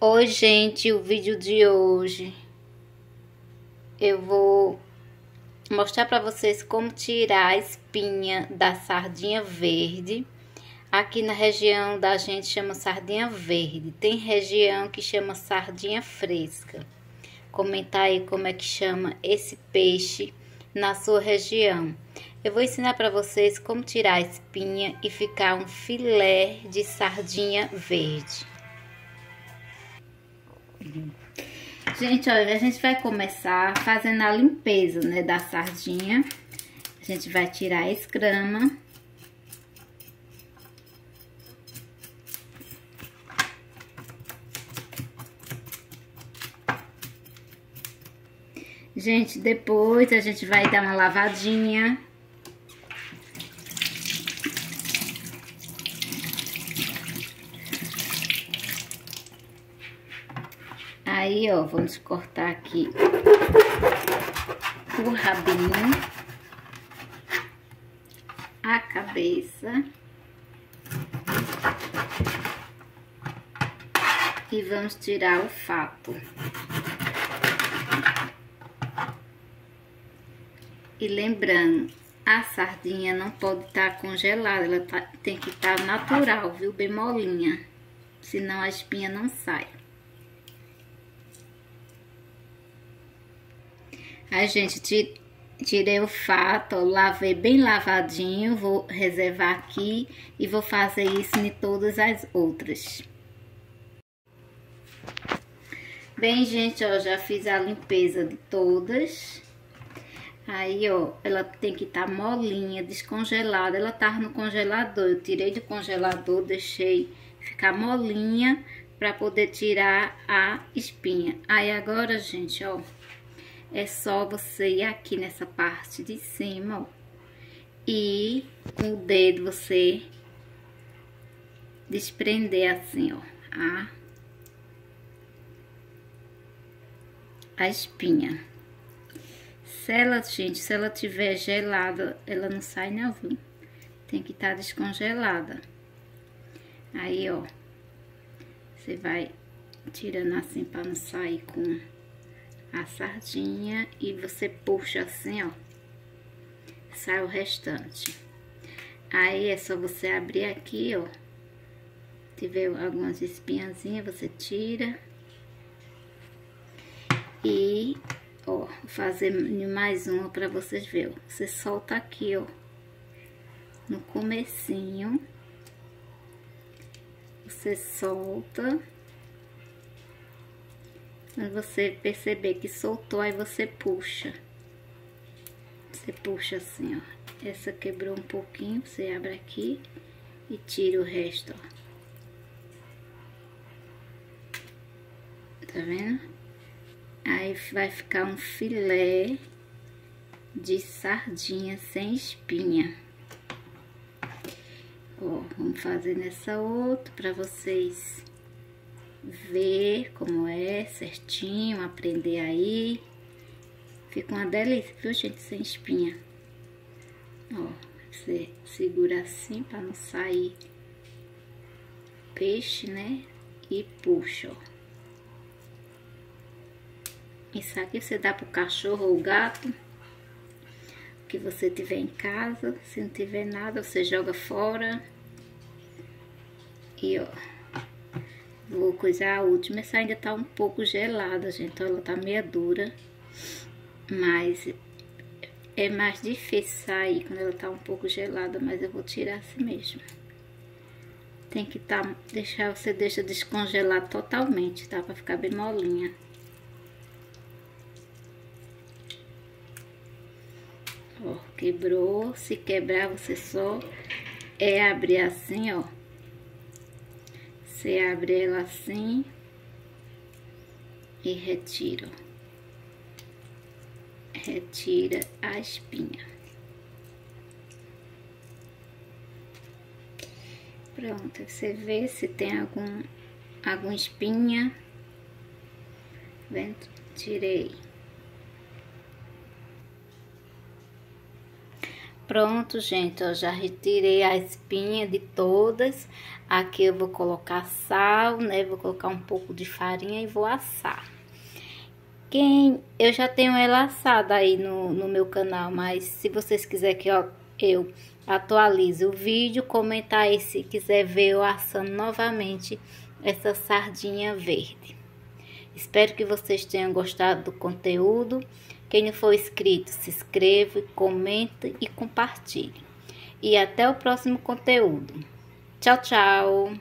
Oi, gente, o vídeo de hoje eu vou mostrar para vocês como tirar a espinha da sardinha verde. Aqui na região da gente chama sardinha verde, tem região que chama sardinha fresca. Comentar aí como é que chama esse peixe na sua região. Eu vou ensinar para vocês como tirar a espinha e ficar um filé de sardinha verde. Gente, olha, a gente vai começar fazendo a limpeza, né, da sardinha. A gente vai tirar a escrama. Gente, depois a gente vai dar uma lavadinha. Aí, ó, vamos cortar aqui o rabinho, a cabeça e vamos tirar o fato. E lembrando, a sardinha não pode estar tá congelada, ela tá, tem que estar tá natural, viu? Bem molinha, senão a espinha não sai. Aí, gente, tirei o fato, lavei bem lavadinho, vou reservar aqui e vou fazer isso em todas as outras. Bem, gente, ó, já fiz a limpeza de todas. Aí, ó, ela tem que estar tá molinha, descongelada. Ela tava no congelador, eu tirei do congelador, deixei ficar molinha para poder tirar a espinha. Aí agora, gente, ó, é só você ir aqui nessa parte de cima, ó, e com o dedo você desprender assim, ó, a, a espinha. Se ela, gente, se ela tiver gelada, ela não sai não, viu? Tem que estar tá descongelada. Aí, ó, você vai tirando assim para não sair com a sardinha e você puxa assim, ó. Sai o restante. Aí é só você abrir aqui, ó. Tiver algumas espinhazinhas, você tira. E, ó, fazer mais uma pra vocês verem. Você solta aqui, ó. No comecinho. Você solta. Quando você perceber que soltou, aí você puxa. Você puxa assim, ó. Essa quebrou um pouquinho, você abre aqui e tira o resto, ó. Tá vendo? Aí vai ficar um filé de sardinha sem espinha. Ó, vamos fazer nessa outra pra vocês ver como é certinho, aprender aí. Fica uma delícia, viu, gente? Sem espinha. Ó, você segura assim para não sair peixe, né? E puxa, ó. Isso aqui você dá pro cachorro ou gato que você tiver em casa. Se não tiver nada, você joga fora. E ó. Vou coisar a última. Essa ainda tá um pouco gelada, gente. Ela tá meia dura. Mas é mais difícil sair quando ela tá um pouco gelada. Mas eu vou tirar assim mesmo. Tem que tá, deixar, você deixa descongelar totalmente, tá? Pra ficar bem molinha. Ó, quebrou. Se quebrar, você só é abrir assim, ó você abre ela assim e retira. Retira a espinha. Pronto, você vê se tem algum, alguma espinha. Vendo? Tirei. Pronto, gente, eu já retirei a espinha de todas. Aqui eu vou colocar sal, né? Vou colocar um pouco de farinha e vou assar. Quem... Eu já tenho ela assada aí no, no meu canal, mas se vocês quiserem que eu, eu atualize o vídeo, comenta aí se quiser ver eu assando novamente essa sardinha verde. Espero que vocês tenham gostado do conteúdo. Quem não for inscrito, se inscreva, comente e compartilhe. E até o próximo conteúdo. Tchau, tchau!